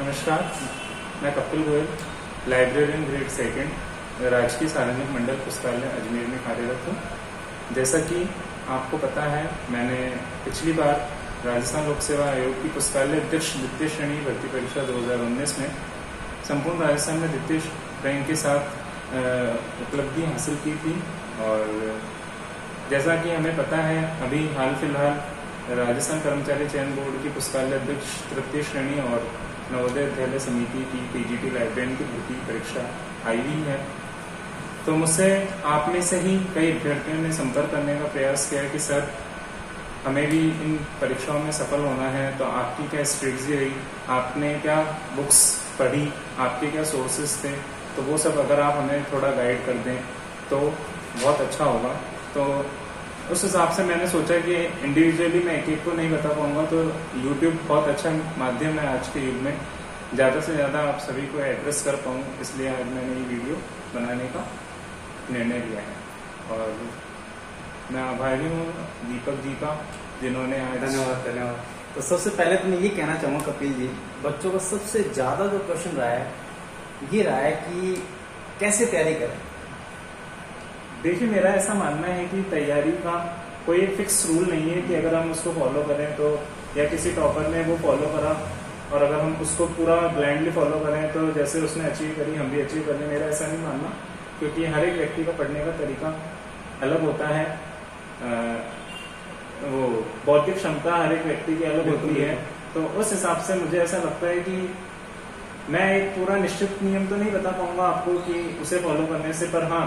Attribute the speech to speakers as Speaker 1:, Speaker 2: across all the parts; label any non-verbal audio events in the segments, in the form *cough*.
Speaker 1: नमस्कार, मैं Kapil Goyal librarian grade second राजकीय सार्वजनिक मंडल पुस्तकालय अजमेर में कार्यरत हूँ। जैसा कि आपको पता है, मैंने पिछली बार राजस्थान लोक सेवा आयोग की पुस्तकालय अध्यक्ष द्वितीय श्रेणी भर्ती परीक्षा 2019 में संपूर्ण राजस्थान में द्वितीय रैंक के साथ उपलब्धि हासिल की थी और जैसा कि हमें पता है, अभी हाल फ़िलहाल राजस्थान कर्मचारी चयन बोर्ड की पुस्तकालय अध्यक्ष तृतीय श्रेणी और नवोदय विद्यालय समिति की पीजीटी लाइब्रेरियन की भर्ती परीक्षा आई हुई है। तो मुझसे आप में से ही कई अभ्यर्थियों ने संपर्क करने का प्रयास किया कि सर, हमें भी इन परीक्षाओं में सफल होना है तो आपकी क्या स्ट्रेटजी रही? आपने क्या बुक्स पढ़ी? आपके क्या सोर्सेज थे? तो वो सब अगर आप हमें थोड़ा गाइड कर दें तो बहुत अच्छा होगा। तो उस हिसाब से मैंने सोचा कि इंडिविजुअली मैं एक एक को नहीं बता पाऊँगा तो यूट्यूब बहुत अच्छा माध्यम है आज के युग में। ज़्यादा से ज़्यादा आप सभी को एड्रेस कर पाऊँ, इसलिए आज मैंने ये वीडियो बनाने का निर्णय लिया है। और मैं आभारी हूँ दीपक जी का, जिन्होंने आज
Speaker 2: धन्यवाद धन्यवाद। तो सबसे पहले तो मैं ये कहना चाहूँगा कपिल जी, बच्चों का सबसे ज़्यादा जो क्वेश्चन रहा है, ये रहा है कि कैसे तैयारी करें?
Speaker 1: देखिए मेरा ऐसा मानना है कि तैयारी का कोई फिक्स रूल नहीं है कि अगर हम उसको फॉलो करें तो या किसी टॉपर ने वो फॉलो करा और अगर हम उसको पूरा ब्लाइंडली फॉलो करें तो जैसे उसने अचीव करी हम भी अचीव करें मेरा ऐसा नहीं मानना क्योंकि हर एक व्यक्ति का पढ़ने का तरीका अलग होता है। आ, वो बौद्धिक क्षमता हर एक व्यक्ति की अलग होती है। तो उस हिसाब से मुझे ऐसा लगता है कि मैं एक पूरा निश्चित नियम तो नहीं बता पाऊँगा आपको कि उसे फॉलो करने से पर हाँ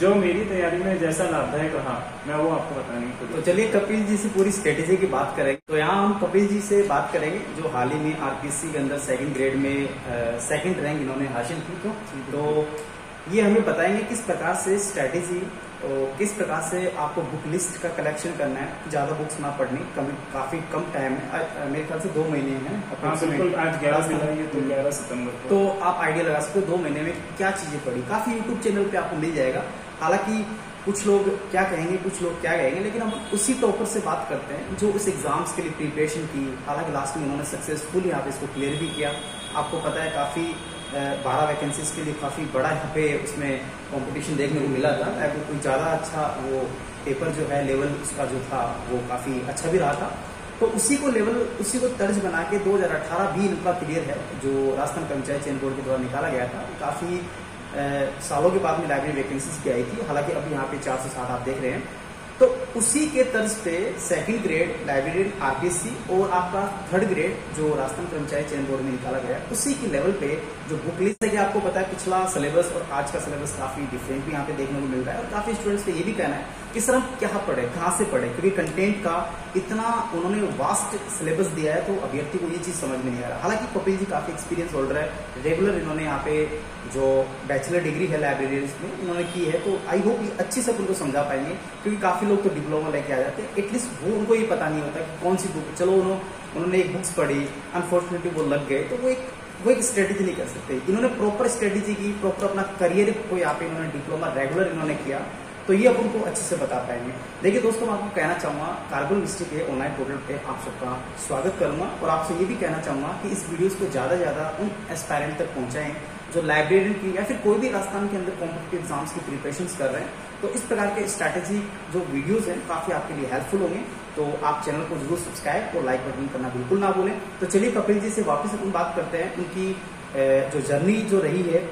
Speaker 1: जो मेरी तैयारी में जैसा लाभदायक रहा मैं वो आपको बताने की
Speaker 2: तो चलिए कपिल जी से पूरी स्ट्रेटेजी की बात करेंगे। तो यहाँ हम कपिल जी से बात करेंगे जो हाल ही में आरपीसी के अंदर सेकंड ग्रेड में सेकंड रैंक इन्होंने हासिल की तो, तो ये हमें बताएँगे किस प्रकार से स्ट्रेटेजी तो किस प्रकार से आपको बुक लिस्ट का कलेक्शन करना है। ज़्यादा बुक्स ना पढ़नी कम काफ़ी कम टाइम है। मेरे ख्याल से दो महीने हैं
Speaker 1: हाँ, तो ग्यारह सितंबर
Speaker 2: तो आप आइडिया लगा सकते हो दो महीने में क्या चीज़ें पढ़ी। काफ़ी यूट्यूब चैनल पे आपको मिल जाएगा। हालाँकि कुछ लोग क्या कहेंगे, कुछ लोग क्या कहेंगे, लेकिन हम उसी टॉपर से बात करते हैं जो इस एग्ज़ाम्स के लिए प्रिपरेशन की। हालाँकि लास्ट में उन्होंने सक्सेसफुली यहाँ पे इसको क्लियर भी किया। आपको पता है काफ़ी बारह वैकेंसीज के लिए काफ़ी बड़ा यहाँ पे उसमें कंपटीशन देखने को मिला था। कोई ज़्यादा अच्छा वो पेपर जो है लेवल उसका जो था, वो काफ़ी अच्छा भी रहा था। तो उसी को लेवल उसी को तर्ज बना के 2018 भी इनका क्लियर है, जो राजस्थान कर्मचारी चयन बोर्ड के द्वारा निकाला गया था। काफ़ी सालों के बाद में लाइब्रेरी वैकेंसीज की आई थी। हालाँकि अब यहाँ पे चार से सात आप देख रहे हैं। तो उसी के तर्ज पे सेकंड ग्रेड लाइब्रेरियन आरपीएससी और आपका थर्ड ग्रेड जो राजस्थान कर्मचारी चयन बोर्ड में निकाला गया, उसी के लेवल पे जो बुक लिस्ट है कि आपको पता है पिछला सिलेबस और आज का सिलेबस काफ़ी डिफरेंट भी यहाँ पे देखने को मिल रहा है और काफ़ी स्टूडेंट्स का ये भी कहना है कि सर हम क्या पढ़े, कहाँ से पढ़े? क्योंकि कंटेंट का इतना उन्होंने वास्ट सिलेबस दिया है तो अभ्यर्थी को ये चीज़ समझ में नहीं आ रहा। हालाँकि कपिल जी काफ़ी एक्सपीरियंस होल्डर है। रेगुलर इन्होंने यहाँ पे जो बैचलर डिग्री है लाइब्रेरी में उन्होंने की है तो आई होप अच्छी से उनको समझा पाएँगे, क्योंकि काफ़ी लोग तो डिप्लोमा लेके आ जाते हैं। एटलीस्ट वो उनको ये पता नहीं होता कि कौन सी बुक चलो उन्होंने एक बुक्स पढ़ी अनफॉर्चुनेटली वो लग गए तो वो एक वो एक स्ट्रेटेजी नहीं कर सकते। इन्होंने प्रॉपर स्ट्रेटेजी की प्रॉपर अपना करियर को यहाँ पे इन्होंने डिप्लोमा रेगुलर इन्होंने किया। तो ये अब उनको अच्छे से बता पाएँगे। देखिए दोस्तों, मैं आपको कहना चाहूँगा कार्बन मिस्ट्री के ऑनलाइन पोर्टल पे आप सबका स्वागत करूँगा और आपसे ये भी कहना चाहूँगा कि इस वीडियो को ज़्यादा ज़्यादा उन एस्पायरेंट तक पहुंचाएँ जो लाइब्रेरियन की या फिर कोई भी राजस्थान के अंदर कॉम्पिटेटिव एग्ज़ाम्स की प्रिपरेशन कर रहे हैं। तो इस प्रकार के स्ट्रैटेजी जो वीडियोज़ हैं, काफ़ी आपके लिए हेल्पफुल होंगे। तो आप चैनल को ज़रूर सब्सक्राइब और लाइक बटन करना बिल्कुल ना भूलें। तो चलिए कपिल जी से वापस अपन बात करते हैं। उनकी जो जर्नी जो रही है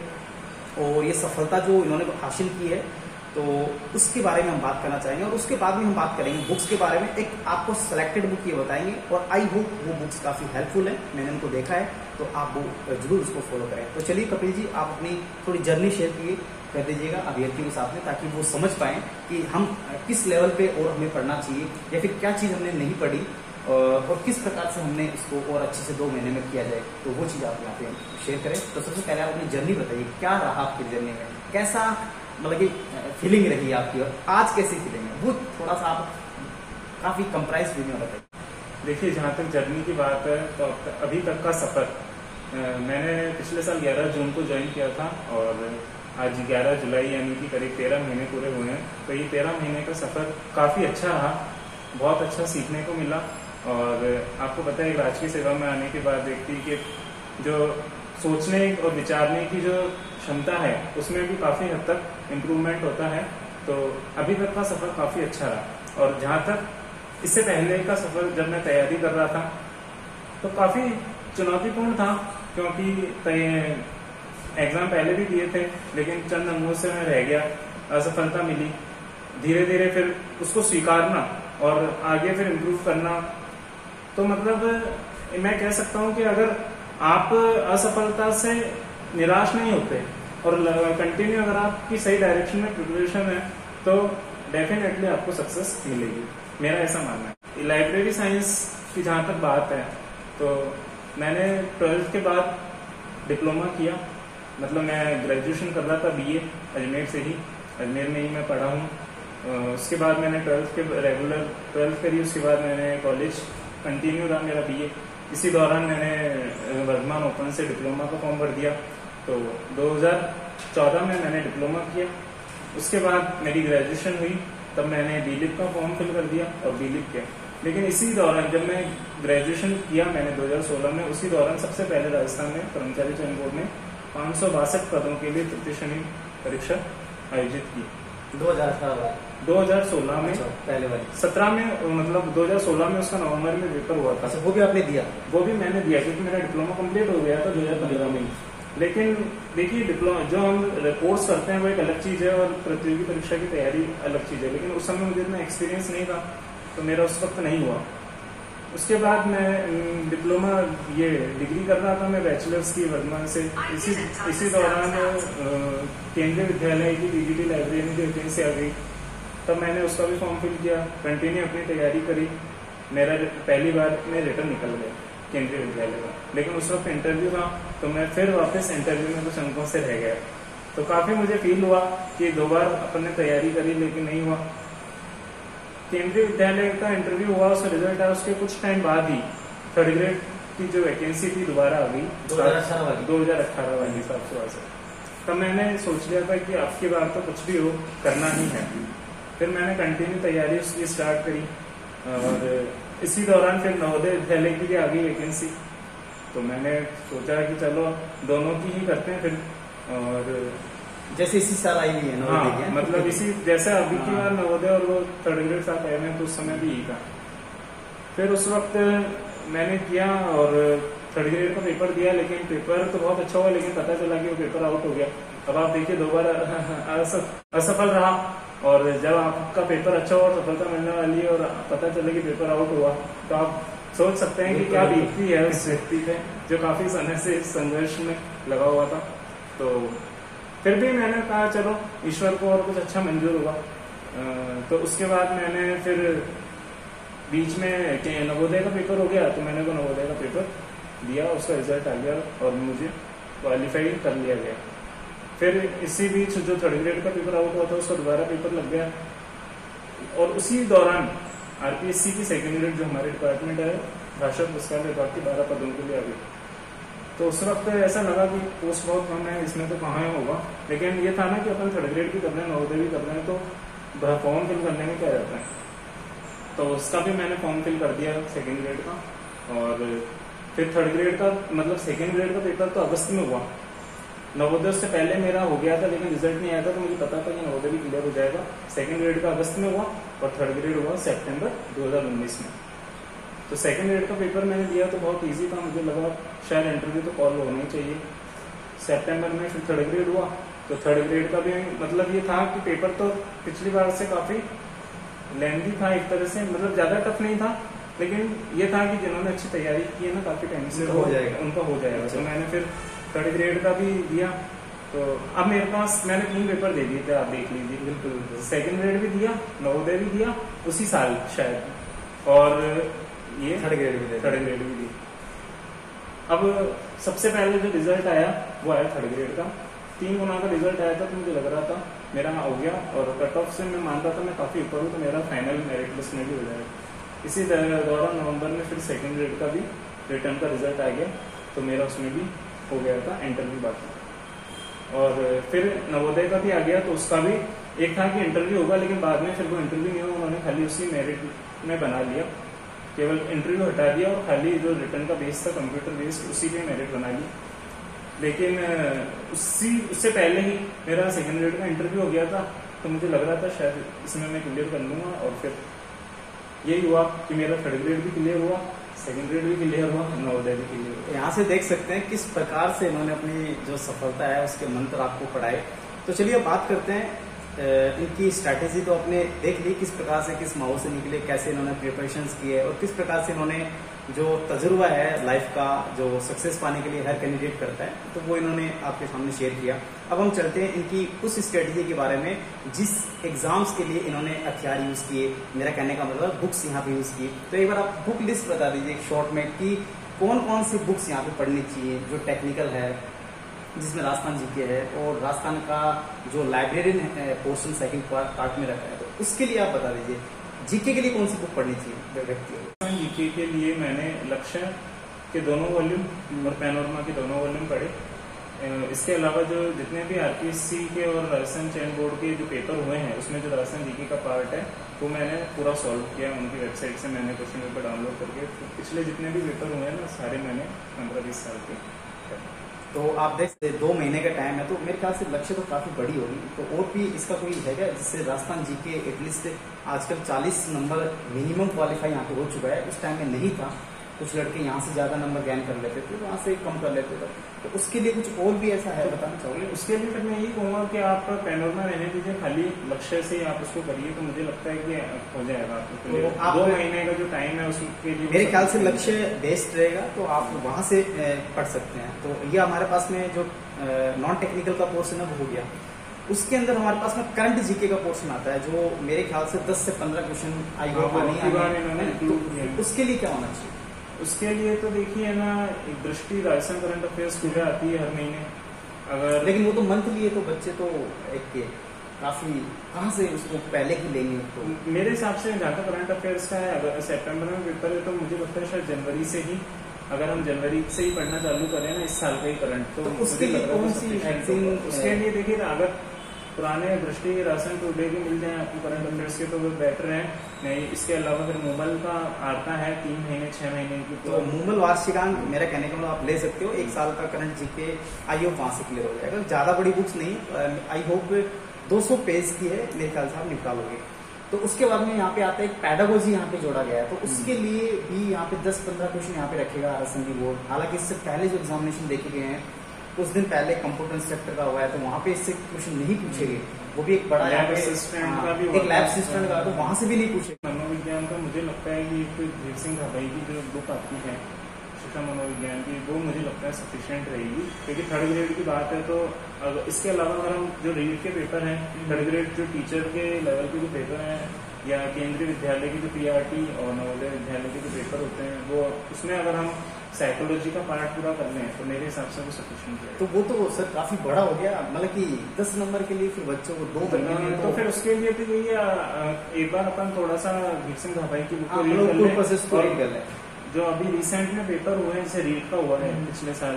Speaker 2: और ये सफलता जो इन्होंने हासिल की है तो उसके बारे में हम बात करना चाहेंगे और उसके बाद में हम बात करेंगे बुक्स के बारे में। एक आपको सिलेक्टेड बुक ये बताएँगे और आई होप वो बुक्स काफ़ी हेल्पफुल है, मैंने उनको देखा है तो आप वो ज़रूर उसको फॉलो करें। तो चलिए कपिल जी, आप अपनी थोड़ी जर्नी शेयर किए कर दीजिएगा अभ्यर्थियों के साथ में, ताकि वो समझ पाए कि हम किस लेवल पे और हमें पढ़ना चाहिए या फिर क्या चीज़ हमने नहीं पढ़ी और किस प्रकार से हमने इसको और अच्छे से दो महीने में किया जाए। तो वो चीज़ आप यहाँ पे शेयर करें। तो सबसे पहले आप अपनी जर्नी बताइए, क्या रहा आपकी जर्नी में? कैसा मतलब कि फीलिंग रही आपकी और आज कैसी फीलिंग है? वो थोड़ा सा आप काफ़ी कंप्राइज फीलिंग बताइए।
Speaker 1: देखिए, जहाँ तक जर्नी की बात है तो अभी तक का सफ़र। मैंने पिछले साल 11 जून को ज्वाइन किया था और आज 11 जुलाई यानी कि करीब 13 महीने पूरे हुए हैं। तो ये 13 महीने का सफ़र काफ़ी अच्छा रहा, बहुत अच्छा सीखने को मिला और आपको पता है राजकीय सेवा में आने के बाद व्यक्ति के जो सोचने और विचारने की जो क्षमता है, उसमें भी काफ़ी हद तक इम्प्रूवमेंट होता है। तो अभी तक का सफ़र काफ़ी अच्छा रहा। और जहाँ तक इससे पहले का सफ़र जब मैं तैयारी कर रहा था तो काफ़ी चुनौतीपूर्ण था, क्योंकि एग्ज़ाम पहले भी दिए थे, लेकिन चंद अंगों से मैं रह गया, असफलता मिली। धीरे धीरे फिर उसको स्वीकारना और आगे फिर इम्प्रूव करना। तो मतलब मैं कह सकता हूँ कि अगर आप असफलता से निराश नहीं होते और कंटिन्यू अगर आपकी सही डायरेक्शन में प्रिपरेशन है तो डेफिनेटली आपको सक्सेस मिलेगी। मेरा ऐसा मानना है। लाइब्रेरी साइंस की जहाँ तक बात है तो मैंने ट्वेल्थ के बाद डिप्लोमा किया। मतलब मैं ग्रेजुएशन कर रहा था बीए अजमेर से ही। अजमेर में ही मैं पढ़ा हूँ। उसके बाद मैंने ट्वेल्थ के रेगुलर ट्वेल्थ करी, उसके बाद मैंने कॉलेज कंटिन्यू रहा मेरा बीए इसी दौरान मैंने वर्धमान ओपन से डिप्लोमा का फॉर्म भर दिया। तो 2014 में मैंने डिप्लोमा किया। उसके बाद मेरी ग्रेजुएशन हुई, तब मैंने बीलिप का फॉर्म फिल कर दिया और बीलिप किया। लेकिन इसी दौरान जब मैं ग्रेजुएशन किया मैंने 2016 में, उसी दौरान सबसे पहले राजस्थान में कर्मचारी चयन बोर्ड ने पाँच पदों के लिए तृतीय श्रेणी परीक्षा आयोजित की।
Speaker 2: 2018
Speaker 1: 2016 में?
Speaker 2: अच्छा, पहले वाली।
Speaker 1: सत्रह में मतलब 2016 में उसका नवंबर में पेपर हुआ था।
Speaker 2: अच्छा वो भी आपने दिया?
Speaker 1: वो भी मैंने दिया क्योंकि मेरा डिप्लोमा कंप्लीट हो गया था 2015 में। लेकिन देखिए डिप्लोमा जो हम कोर्स करते हैं वो एक अलग चीज़ है और प्रतियोगी परीक्षा की तैयारी अलग चीज़ है। लेकिन उस समय मुझे इतना एक्सपीरियंस नहीं था तो मेरा उस वक्त नहीं हुआ। उसके बाद मैं डिप्लोमा ये डिग्री कर रहा था मैं बैचलर्स की वर्धमान से इसी इसी दौरान केंद्रीय विद्यालय की डीजीटी लाइब्रेरी में जो वैकेंसी आ गई तब मैंने उसका भी फॉर्म फिल किया कंटिन्यू अपनी तैयारी करी। मेरा पहली बार में रिटर्न निकल गया केंद्रीय विद्यालय का लेकिन उस वक्त इंटरव्यू था तो मैं फिर वापस इंटरव्यू में कुछ अंकों से रह गया। तो काफ़ी मुझे फील हुआ कि दो बार अपन ने तैयारी करी लेकिन नहीं हुआ। केंद्रीय विद्यालय का इंटरव्यू हुआ उसका रिज़ल्ट आया उसके कुछ टाइम बाद ही थर्ड ग्रेड की जो वैकेंसी थी दोबारा आ गई। दो हज़ार अठारह वाली। हिसाब से तब मैंने सोच लिया था कि आपकी बार तो कुछ भी हो करना ही है। फिर मैंने कंटिन्यू तैयारी उसकी स्टार्ट करी। और इसी दौरान फिर नवोदय विद्यालय की भी आ गई वैकेंसी तो मैंने सोचा कि चलो दोनों की ही करते हैं फिर। और
Speaker 2: जैसे इसी साल आई हुई है नवोदय
Speaker 1: हाँ, मतलब इसी जैसे अभी की बार नवोदय और वो थर्ड ग्रेड साथ आए हैं तो उस समय भी यही था। फिर उस वक्त मैंने किया और थर्ड ग्रेड का पेपर दिया लेकिन पेपर तो बहुत अच्छा हुआ लेकिन पता चला कि वो पेपर आउट हो गया। अब आप देखिए दो बार *laughs* असफल रहा और जब आपका पेपर अच्छा हुआ सफलता मिलने वाली है और पता चले कि पेपर आउट हुआ तो आप सोच सकते हैं कि क्या बीतती है उस व्यक्ति पे जो काफ़ी समय से इस संघर्ष में लगा हुआ था। तो फिर भी मैंने कहा, चलो, ईश्वर को और कुछ अच्छा मंजूर हुआ। तो उसके बाद मैंने फिर बीच में नवोदय का पेपर हो गया तो मैंने वो नवोदय का पेपर दिया, उसका रिज़ल्ट आ गया और मुझे क्वालिफाई कर लिया गया। फिर इसी बीच जो थर्ड ग्रेड का पेपर आउट हुआ था, उसका दोबारा पेपर लग गया। और उसी दौरान आरपीएससी की सेकेंड ग्रेड जो हमारे डिपार्टमेंट है, भाषा पुरस्कार विभाग की बारह पदों के लिए आ गई। तो उस वक्त ऐसा लगा कि पोस्ट बहुत कम है इसमें तो कहाँ होगा। लेकिन ये था ना कि अपन थर्ड ग्रेड भी कर रहे हैं नवोदय भी कर रहे हैं तो फॉर्म फिल करने में क्या रहता है? तो उसका भी मैंने फॉर्म फिल कर दिया सेकेंड ग्रेड का। और फिर थर्ड ग्रेड का मतलब सेकेंड ग्रेड का पेपर तो अगस्त में हुआ। नवोदय से पहले मेरा हो गया था, लेकिन रिज़ल्ट नहीं आया था तो मुझे पता था कि नवोदय भी क्लियर हो जाएगा। सेकेंड ग्रेड का अगस्त में हुआ और थर्ड ग्रेड हुआ सितंबर 2019 में। तो सेकेंड ग्रेड का पेपर मैंने दिया तो बहुत ईजी था मुझे लगा शायद इंटरव्यू तो कॉल होना ही चाहिए। सेप्टेम्बर में फिर थर्ड ग्रेड हुआ तो थर्ड ग्रेड का भी मतलब ये था कि पेपर तो पिछली बार से काफ़ी लेंदी था एक तरह से मतलब ज़्यादा टफ नहीं था लेकिन ये था कि जिन्होंने अच्छी तैयारी की है ना काफ़ी टाइम से
Speaker 2: हो जाएगा।
Speaker 1: उनका हो जाएगा। तो मैंने फिर थर्ड ग्रेड का भी दिया तो अब मेरे पास मैंने तीन पेपर दे दिए थे आप देख लीजिए। बिल्कुल सेकेंड ग्रेड भी दिया नवोदय भी दिया उसी साल शायद। और ये
Speaker 2: थर्ड ग्रेड में
Speaker 1: थर्ड ग्रेड में दिया अब सबसे पहले जो रिज़ल्ट आया वो आया थर्ड ग्रेड का। तीन गुना का रिज़ल्ट आया था तो मुझे लग रहा था मेरा हो गया और कट ऑफ़ से मैं मानता था मैं काफ़ी ऊपर हूँ तो मेरा फाइनल मेरिट लिस्ट में भी हो जाएगा। इसी दौरान नवंबर में फिर सेकेंड ग्रेड का भी रिटर्न का रिज़ल्ट आ गया तो मेरा उसमें भी हो गया था इंटरव्यू बाकी। और फिर नवोदय का भी आ गया तो उसका भी एक था कि इंटरव्यू होगा लेकिन बाद में फिर वो इंटरव्यू नहीं हुआ उन्होंने खाली उसी मेरिट में बना लिया। केवल इंटरव्यू हटा दिया और खाली जो रिटर्न का बेस था कंप्यूटर बेस्ड उसी पे मेरिट बना ली। लेकिन उसी, उससे पहले ही मेरा सेकेंड ग्रेड का इंटरव्यू हो गया था तो मुझे लग रहा था शायद इसमें मैं क्लियर कर लूँगा और फिर यही हुआ कि मेरा थर्ड ग्रेड भी क्लियर हुआ सेकेंड ग्रेड भी क्लियर हुआ, नवोदय भी क्लियर हुआ।
Speaker 2: यहाँ से देख सकते हैं किस प्रकार से इन्होंने अपनी जो सफलता है, उसके मंत्र आपको पढ़ाए। तो चलिए बात करते हैं इनकी स्ट्रैटेजी तो आपने देख ली किस प्रकार से किस माहौल से निकले, कैसे इन्होंने प्रिपरेशन किए और किस प्रकार से इन्होंने जो तजुर्बा है लाइफ का, जो सक्सेस पाने के लिए हर कैंडिडेट करता है तो वो इन्होंने आपके सामने शेयर किया। अब हम चलते हैं इनकी उस स्ट्रेटजी के बारे में जिस एग्ज़ाम्स के लिए इन्होंने हथियार यूज़ किए। मेरा कहने का मतलब बुक्स यहाँ पे यूज़ की तो एक बार आप बुक लिस्ट बता दीजिए शॉर्ट में कि कौन कौन सी बुक्स यहाँ पे पढ़नी चाहिए, जो टेक्निकल है जिसमें राजस्थान जीके है और राजस्थान का जो लाइब्रेरियन पोर्सन सेकंड पार्ट में रखा है तो उसके लिए आप बता दीजिए, जीके के लिए कौन सी बुक पढ़नी चाहिए व्यक्ति?
Speaker 1: जीके के लिए मैंने लक्ष्य के दोनों वॉल्यूम और पैनोरमा के दोनों वॉल्यूम पढ़े। इसके अलावा जो जितने भी आरपीएससी के और राजस्थान चयन बोर्ड के जो पेपर हुए हैं, उसमें जो राजस्थान जीके का पार्ट है, वो मैंने पूरा सॉल्व किया उनकी वेबसाइट से, मैंने क्वेश्चन पेपर डाउनलोड करके। पिछले जितने भी पेपर हुए हैं ना सारे मैंने पंद्रह बीस साल के।
Speaker 2: तो आप देख सकते दो महीने का टाइम है तो मेरे ख्याल से लक्ष्य तो काफ़ी बड़ी होगी। तो और भी इसका कोई है क्या? जिससे राजस्थान जी के एटलीस्ट आजकल 40 नंबर मिनिमम क्वालिफाई यहाँ पे हो चुका है। उस टाइम में नहीं था। कुछ लड़के यहाँ से ज़्यादा नंबर गेन कर लेते थे वहाँ से कम कर लेते थे। तो उसके लिए कुछ और भी ऐसा है बताना चाहोगे?
Speaker 1: उसके लिए फिर मैं यही कहूँगा कि आप पैनोरमा रहने दीजिए खाली लक्ष्य से आप उसको करिए तो मुझे लगता है कि हो जाएगा आपको तो आप दो महीने का जो टाइम है उसके लिए
Speaker 2: मेरे ख्याल से लक्ष्य बेस्ट रहेगा तो आप वहाँ से पढ़ सकते हैं। तो ये हमारे पास में जो नॉन टेक्निकल का पोर्सन है वो हो गया। उसके अंदर हमारे पास में करंट जीके का पोर्शन आता है जो मेरे ख्याल से 10 से 15 क्वेश्चन आई होप आने तो उसके लिए क्या होना चाहिए?
Speaker 1: उसके लिए तो देखिए ना एक दृष्टि राजस्थान करंट अफेयर्स पूरे आती है हर महीने।
Speaker 2: अगर लेकिन वो तो मंथली है तो बच्चे तो एक काफ़ी कहाँ से उसको पहले ही लेंगे तो?
Speaker 1: मेरे हिसाब से जहाँ तक करंट अफेयर्स का है अगर सितंबर में पेपर है तो मुझे लगता है शायद जनवरी से ही अगर हम जनवरी से ही पढ़ना चालू करें ना इस साल का ही करंट
Speaker 2: तो, तो उसके लिए कौन सी
Speaker 1: उसके लिए देखिए अगर पुराने दृष्टि राशन टूडे के मिल जाए आपको करंट अफेयर्स के तो वो बेटर है। नहीं, इसके अलावा अगर मूमल का आता है तीन महीने, छह महीने की
Speaker 2: तो मूमल वार्षिकांक मेरा कहने का मतलब आप ले सकते हो। एक साल का करंट जीके आई होप वहाँ से क्लियर हो जाएगा। ज़्यादा बड़ी बुक्स नहीं आई होप 200 पेज की है, मेरे ख्याल से आप निपटा लोगे तो उसके बाद में यहाँ पे आता है एक पैडागोजी यहाँ पे जोड़ा गया है। तो उसके लिए भी यहाँ पे 10-15 क्वेश्चन यहाँ पे रखेगा आर बोर्ड हालाँकि इससे पहले जो एग्जामिनेशन देखे गए हैं कुछ दिन पहले कंप्यूटर इंस्ट्रक्टर का हुआ है तो वहाँ पे इससे क्वेश्चन नहीं पूछे गए वो भी एक बड़ा
Speaker 1: लैब असिस्टेंट का भी
Speaker 2: एक लैब असिस्टेंट का तो वहाँ से भी नहीं पूछे
Speaker 1: मनोविज्ञान का मुझे लगता है कि धीर सिंह भाई की जो बुक आती है शिक्षा मनोविज्ञान की वो मुझे लगता है सफिशियंट रहेगी। क्योंकि थर्ड ग्रेड की बात है तो अगर इसके अलावा अगर हम जो रीड के पेपर हैं थर्ड ग्रेड जो टीचर के लेवल के जो पेपर हैं या केंद्रीय विद्यालय की जो पीआरटी और नवोदय विद्यालय के जो पेपर होते हैं वो उसमें अगर हम साइकोलॉजी का पार्ट पूरा कर लें तो मेरे हिसाब से वो सफिशियंट है।
Speaker 2: तो वो तो सर काफ़ी बड़ा हो गया। मतलब कि दस नंबर के लिए फिर बच्चों को दो
Speaker 1: महीने तो, तो फिर उसके लिए तो यही एक बार अपन थोड़ा सा भीषण धाबाई की
Speaker 2: बुक
Speaker 1: जो अभी रिसेंट में पेपर हुए हैं जैसे रीड का हुआ है। पिछले साल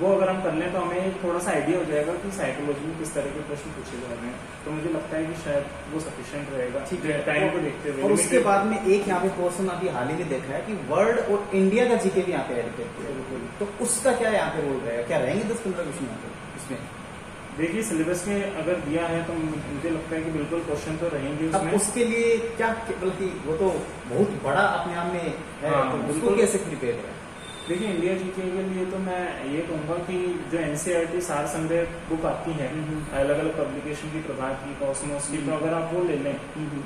Speaker 1: वो अगर हम कर लें तो हमें थोड़ा सा आइडिया हो जाएगा कि साइकोलॉजी में किस तरह के प्रश्न पूछे जा रहे हैं। तो मुझे लगता है कि शायद वो सफिशियंट रहेगा
Speaker 2: ठीक है। टाइम को देखते हुए। और उसके बाद में एक यहाँ पे पोर्सन अभी हाल ही में देखा है कि वर्ल्ड और इंडिया का जीके भी यहाँ पे एड करते हैं। तो उसका क्या यहाँ पे रोल रहेगा? क्या रहेंगे दस पंद्रह क्वेश्चन यहाँ पे उसमें?
Speaker 1: देखिए सिलेबस में अगर दिया है तो मुझे लगता है कि बिल्कुल क्वेश्चन तो रहेंगे उसमें।
Speaker 2: उसके लिए क्या बल्कि वो तो बहुत बड़ा अपने आप में है हाँ, तो उसको कैसे प्रिपेयर है
Speaker 1: देखिए इंडिया जीके के लिए तो मैं ये कहूँगा कि जो एनसीआरटी e सार संदेह बुक आती है अलग अलग पब्लिकेशन की प्रभात की कॉस्मोस की तो अगर आप वो ले लें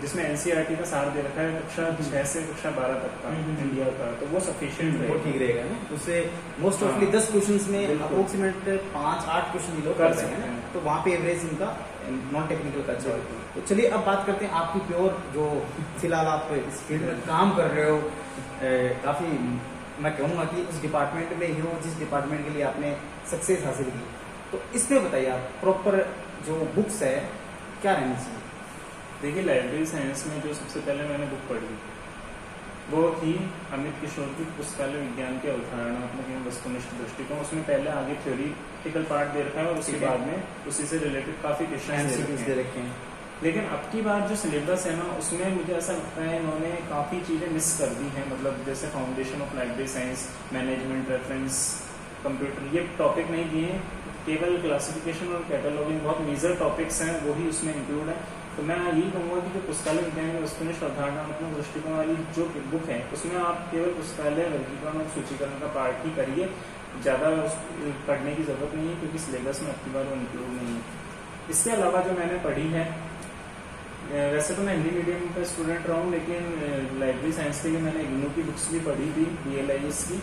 Speaker 1: जिसमें एनसीआरटी e का सार दे रखा है कक्षा छह से कक्षा बारह तक का इंडिया का तो वो सफिशियंट
Speaker 2: रहेगा वो ठीक रहेगा ना? उससे मोस्ट ऑफली दस क्वेश्चन में अप्रोक्सीमेट पाँच आठ क्वेश्चन लोग कर सकते हैं तो वहाँ पे एवरेज इनका नॉन टेक्निकल का अच्छा तो चलिए अब बात करते हैं आपकी प्योर जो फ़िलहाल आप इस फ़ील्ड में काम कर रहे हो काफ़ी मैं कहूँगा कि उस डिपार्टमेंट में ही हो जिस डिपार्टमेंट के लिए आपने सक्सेस हासिल की। तो इसमें बताइए आप प्रॉपर जो बुक्स है क्या रहनी चाहिए?
Speaker 1: देखिए लाइब्रेरी साइंस में जो सबसे पहले मैंने बुक पढ़ी वो थी अमित किशोर की पुस्तकालय विज्ञान के अवधारणात्मक एवं वस्तुनिष्ठ दृष्टिकोण। उसमें पहले आगे थ्योरी पार्ट दे रखा है और उसके बाद में उसी से रिलेटेड काफ़ी क्वेश्चन
Speaker 2: दे रखे हैं।
Speaker 1: लेकिन अब की बार जो सिलेबस है ना, उसमें मुझे ऐसा लगता है इन्होंने काफ़ी चीज़ें मिस कर दी हैं। मतलब जैसे foundation of library science management reference computer ये टॉपिक नहीं दिए केवल क्लासिफिकेशन और कैटलॉगिंग बहुत मेजर टॉपिक्स हैं, वो ही उसमें इंक्लूड है। तो मैं यही कहूँगा कि जो पुस्तकालय विज्ञान वस्तुनिष्ठ अवधारणात्मक दृष्टिकोण वाली जो बुक है, उसमें आप केवल पुस्तकालय वर्गीकरण और सूचीकरण का पार्ट ही करिए। ज़्यादा पढ़ने की ज़रूरत नहीं है, क्योंकि सिलेबस में अपनी बार वो इंक्लूड नहीं है। इसके अलावा जो मैंने पढ़ी है वैसे तो मैं हिंदी मीडियम का स्टूडेंट रहा हूँ, लेकिन लाइब्रेरी साइंस के लिए मैंने इग्नू की बुक्स भी पढ़ी थी बी एल आई एस की।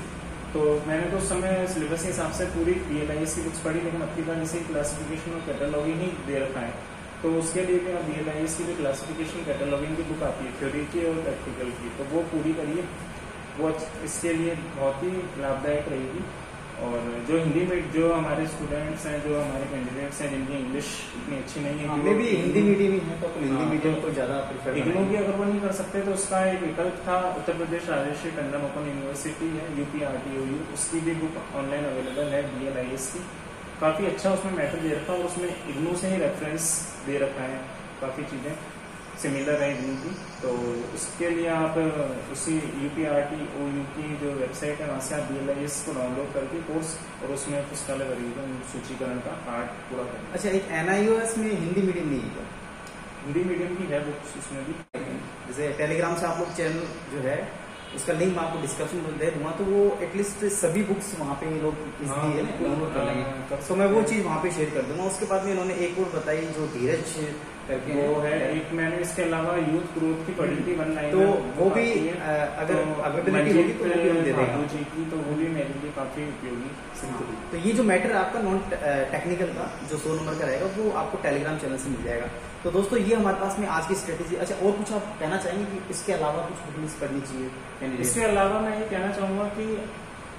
Speaker 1: तो मैंने तो उस समय सिलेबस के हिसाब से पूरी बी एल आई एस की बुक्स पढ़ी, लेकिन अब की बार जैसे क्लासिफिकेशन और कैटलॉगिंग ही दे रखा है। तो उसके लिए भी बी आई एस की क्लासिफिकेशन कैटलॉगिंग की बुक आती है थ्योरी की और प्रैक्टिकल की। तो वो पूरी करिए, वो इसके लिए बहुत ही लाभदायक रहेगी। और जो हिंदी में जो हमारे स्टूडेंट्स हैं जो हमारे कैंडिडेट्स हैं जिनकी इंग्लिश इतनी अच्छी नहीं है
Speaker 2: हमें हाँ, भी हिंदी मीडियम ही है तो हिंदी मीडियम हाँ, तो को ज़्यादा प्रीफर
Speaker 1: इग्नू भी अगर वो नहीं कर सकते तो उसका एक विकल्प था उत्तर प्रदेश राजश्री टंडन ओपन यूनिवर्सिटी है यूपी आर टी यू उसकी भी बुक ऑनलाइन अवेलेबल है बी एल आई एस की काफ़ी अच्छा उसमें मैटर दे रखा है और उसमें इग्नू से ही रेफरेंस दे रखा है काफ़ी चीज़ें। सिमिलर है इनकी। तो उसके लिए आप उसी U P R T O U की जो वेबसाइट है वहाँ से आप बी एल आई एस को डाउनलोड करके कोर्स और उसमें पुस्तकालय वर्गीकरण सूचीकरण का पार्ट पूरा करें
Speaker 2: अच्छा एक एन आई ओ एस में हिंदी मीडियम नहीं है
Speaker 1: हिंदी मीडियम की है बुक्स उसमें भी।
Speaker 2: जैसे टेलीग्राम से आप लोग चैनल जो है उसका लिंक मैं आपको डिस्क्रिप्शन में दे दूँगा तो वो एटलीस्ट सभी बुक्स वहाँ पे ये लोग डाउनलोड कर लेंगे। तो मैं वो चीज़ वहाँ पे शेयर कर दूँगा। उसके बाद में इन्होंने एक और बताई जो धीरज
Speaker 1: करके वो है। एक मैंने इसके अलावा यूथ ग्रोथ की पढ़ी थी वन लाइन
Speaker 2: तो वो भी अगर अवेलेबिलिटी होगी तो वो भी दे देगा।
Speaker 1: जी की तो वो भी मेरे लिए काफ़ी उपयोगी
Speaker 2: तो ये जो मैटर आपका नॉन टेक्निकल का जो सो नंबर का रहेगा वो आपको टेलीग्राम चैनल से मिल जाएगा। तो दोस्तों ये हमारे पास में आज की स्ट्रेटेजी अच्छा और कुछ आप कहना चाहेंगे कि इसके अलावा कुछ बुक करनी चाहिए
Speaker 1: इसके अलावा मैं ये कहना चाहूँगा कि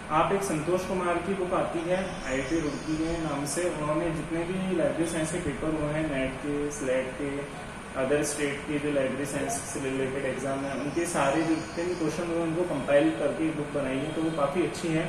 Speaker 1: आप एक संतोष कुमार की बुक आती है आई टी रुड़की के नाम से उन्होंने जितने भी लाइब्रेरी साइंस के पेपर हुए हैं नेट के स्लेट के अदर स्टेट के जो लाइब्रेरी साइंस से रिलेटेड एग्ज़ाम है, उनके सारे जितने भी क्वेश्चन हुए उनको कंपाइल करके बुक बनाई है तो वो काफ़ी अच्छी है।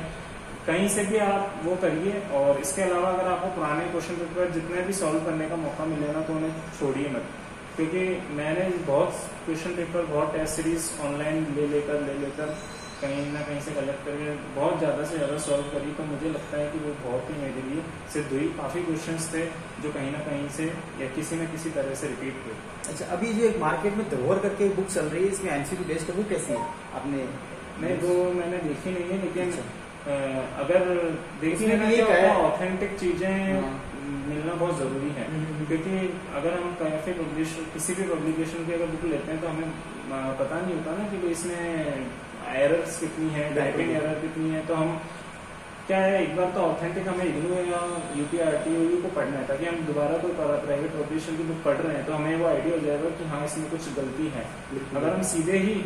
Speaker 1: कहीं से भी आप वो करिए, और इसके अलावा अगर आपको पुराने क्वेश्चन पेपर जितने भी सॉल्व करने का मौका मिलेगा तो उन्हें छोड़िए मत। क्योंकि मैंने बहुत क्वेश्चन पेपर बहुत टेस्ट सीरीज़ ऑनलाइन ले लेकर ले लेकर कहीं ना कहीं से कलेक्ट करके बहुत ज़्यादा से ज़्यादा सॉल्व करी तो मुझे लगता है कि वो बहुत ही मेरे लिए सिद्ध हुई काफ़ी क्वेश्चन थे जो कहीं ना कहीं से या किसी न किसी तरह से रिपीट हुए
Speaker 2: अच्छा अभी जो एक मार्केट में धरोहर करके बुक चल रही है इसमें एमसीक्यू बेस्ड वो कैसी है आपने
Speaker 1: नहीं वो मैंने देखी नहीं है लेकिन अच्छा। अगर देखने में ऑथेंटिक चीज़ें। मिलना बहुत ज़रूरी है। क्योंकि अगर हम कैफ़े पब्लिश किसी भी पब्लिकेशन की अगर बुक लेते हैं तो हमें पता नहीं होता ना कि इसमें एरर्स कितनी है टाइपिंग एरर कितनी है। तो हम क्या है एक बार तो ऑथेंटिक हमें इग्नू या यूपीआरटीओ को पढ़ना है ताकि हम दोबारा कोई प्राइवेट पब्लिशर की बुक पढ़ रहे हैं तो हमें वो आइडिया हो जाएगा कि हाँ इसमें कुछ गलती है। अगर हम सीधे ही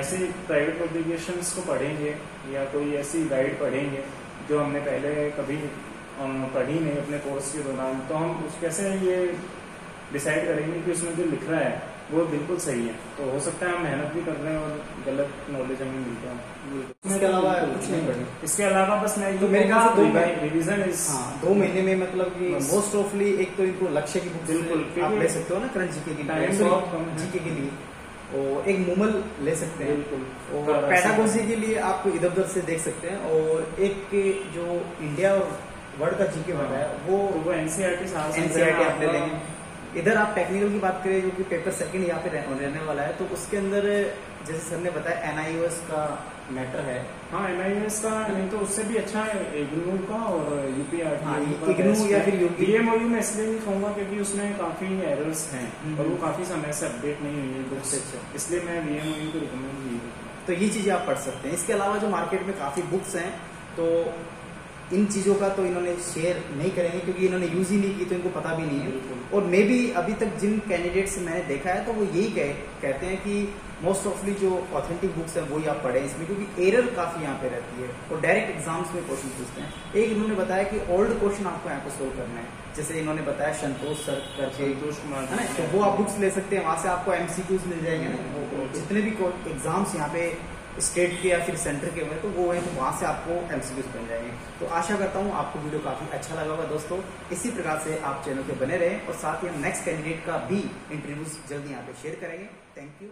Speaker 1: ऐसे प्राइवेट पब्लिकेशन को पढ़ेंगे या कोई ऐसी गाइड पढ़ेंगे जो हमने पहले कभी पढ़ी नहीं अपने कोर्स के दौरान तो हम उस कैसे ये डिसाइड करेंगे कि उसमें जो लिख रहा है वो बिल्कुल सही है? तो हो सकता है हम मेहनत भी कर रहे हैं और गलत नॉलेज हमें मिलता है
Speaker 2: इसके अलावा कुछ नहीं पढ़े।
Speaker 1: इसके अलावा बस मैं
Speaker 2: तो मेरे ख्याल दो
Speaker 1: रिवीजन
Speaker 2: हाँ दो महीने में मतलब कि मोस्ट ऑफली एक तो इनको लक्ष्य की बुक बिल्कुल आप ले सकते हो ना करंट जीके की जीके के लिए। और एक मुमल ले सकते हैं। बिल्कुल। और पैडागोजी के लिए आप इधर उधर से देख सकते हैं। और एक जो इंडिया और वर्ल्ड का जीके वाला है वो
Speaker 1: वो एनसीआरटी
Speaker 2: एनसीआरटी आप ले लेंगे। इधर आप टेक्निकल की बात करें जो कि पेपर सेकंड यहाँ पे रहने वाला है तो उसके अंदर जैसे सर ने बताया एनआईओएस का मैटर है।
Speaker 1: हाँ एनआईओएस का नहीं तो उससे भी अच्छा है इग्नू का और यूपीआर
Speaker 2: हाँ, इग्नू या फिर
Speaker 1: में इसलिए नहीं कहूँगा क्योंकि उसमें काफ़ी एरर्स हैं हम्म। और वो काफ़ी समय से अपडेट नहीं हुई है बुक्स अच्छा इसलिए मैं वीएमओयू को रिकमेंड नहीं
Speaker 2: तो ये चीज़ें आप पढ़ सकते हैं। इसके अलावा जो मार्केट में काफ़ी बुक्स हैं तो इन चीज़ों का तो इन्होंने शेयर नहीं करेंगे क्योंकि इन्होंने यूज़ ही नहीं की तो इनको पता भी नहीं है। और मे भी अभी तक जिन कैंडिडेट से मैंने देखा है तो वो यही कह, कहते हैं कि मोस्ट ऑफली जो ऑथेंटिक बुक्स है वही आप पढ़े इसमें क्योंकि एरर काफ़ी यहाँ पे रहती है। और डायरेक्ट एग्ज़ाम्स में क्वेश्चन पूछते हैं। एक इन्होंने बताया कि ओल्ड क्वेश्चन आपको यहाँ पे सोल्व करना है। जैसे इन्होंने बताया संतोष सर करके है ना तो वो आप बुक्स ले सकते हैं वहाँ से आपको एमसीक्यूज मिल जाएँगे ना। जितने भी एग्ज़ाम्स यहाँ पे स्टेट के या फिर सेंटर के हुए तो वो है तो वहाँ से आपको एमसीक्यूज बन जाएँगे। तो आशा करता हूँ आपको वीडियो काफ़ी अच्छा लगा होगा दोस्तों। इसी प्रकार से आप चैनल पे बने रहें और साथ ही हम नेक्स्ट कैंडिडेट का भी इंटरव्यूज़ जल्दी यहाँ पे शेयर करेंगे। Thank you